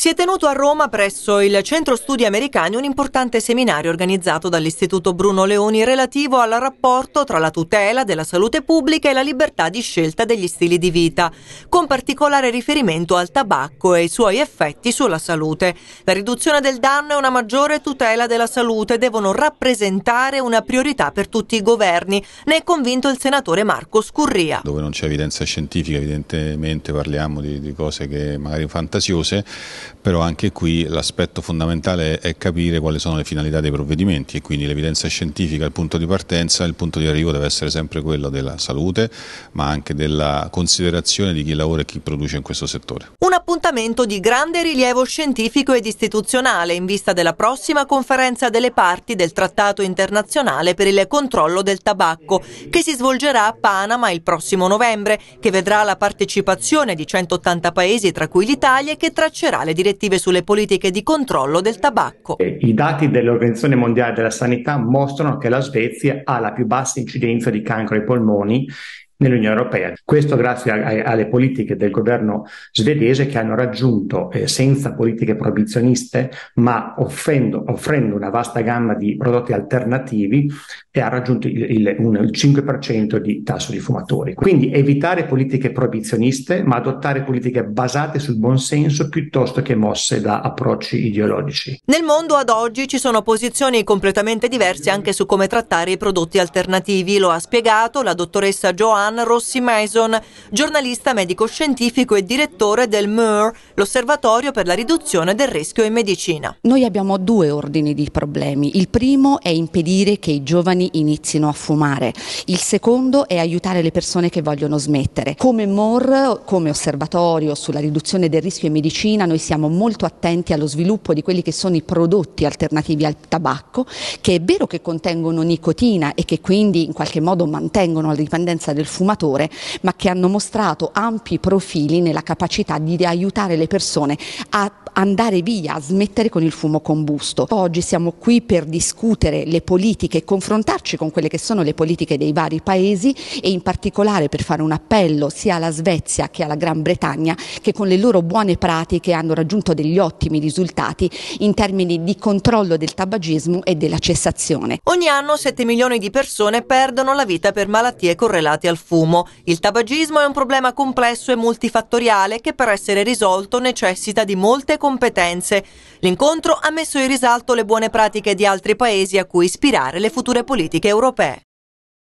Si è tenuto a Roma presso il Centro Studi Americani un importante seminario organizzato dall'Istituto Bruno Leoni relativo al rapporto tra la tutela della salute pubblica e la libertà di scelta degli stili di vita, con particolare riferimento al tabacco e ai suoi effetti sulla salute. La riduzione del danno e una maggiore tutela della salute devono rappresentare una priorità per tutti i governi, ne è convinto il senatore Marco Scurria. Dove non c'è evidenza scientifica, evidentemente parliamo di, di cose che magari fantasiose però anche qui l'aspetto fondamentale è capire quali sono le finalità dei provvedimenti e quindi l'evidenza scientifica, il punto di partenza, il punto di arrivo deve essere sempre quello della salute, ma anche della considerazione di chi lavora e chi produce in questo settore. Un appuntamento di grande rilievo scientifico ed istituzionale in vista della prossima conferenza delle parti del Trattato internazionale per il controllo del tabacco, che si svolgerà a Panama il prossimo novembre, che vedrà la partecipazione di 180 paesi, tra cui l'Italia, e che traccerà le direttive sulle politiche di controllo del tabacco. I dati dell'Organizzazione Mondiale della Sanità mostrano che la Svezia ha la più bassa incidenza di cancro ai polmoni nell'Unione Europea. Questo grazie a, a, alle politiche del governo svedese che hanno raggiunto, eh, senza politiche proibizioniste, ma offrendo, offrendo, una vasta gamma di prodotti alternativi, e ha raggiunto il, il, un, il 5% di tasso di fumatori. Quindi evitare politiche proibizioniste, ma adottare politiche basate sul buonsenso piuttosto che mosse da approcci ideologici. Nel mondo ad oggi ci sono posizioni completamente diverse anche su come trattare i prodotti alternativi, lo ha spiegato la dottoressa Joanna Joan Rossi Mason, giornalista medico-scientifico e direttore del MUR, l'Osservatorio per la riduzione del rischio in medicina. Noi abbiamo due ordini di problemi. Il primo è impedire che i giovani inizino a fumare. Il secondo è aiutare le persone che vogliono smettere. Come MUR, come osservatorio sulla riduzione del rischio in medicina, noi siamo molto attenti allo sviluppo di quelli che sono i prodotti alternativi al tabacco, che è vero che contengono nicotina e che quindi in qualche modo mantengono la dipendenza del fumo fumatore, ma che hanno mostrato ampi profili nella capacità di aiutare le persone a andare via, a smettere con il fumo combusto. Oggi siamo qui per discutere le politiche e confrontarci con quelle che sono le politiche dei vari paesi e in particolare per fare un appello sia alla Svezia che alla Gran Bretagna che con le loro buone pratiche hanno raggiunto degli ottimi risultati in termini di controllo del tabagismo e della cessazione. Ogni anno 7 milioni di persone perdono la vita per malattie correlate al fumo. Il tabagismo è un problema complesso e multifattoriale che per essere risolto necessita di molte competenze. L'incontro ha messo in risalto le buone pratiche di altri paesi a cui ispirare le future politiche europee.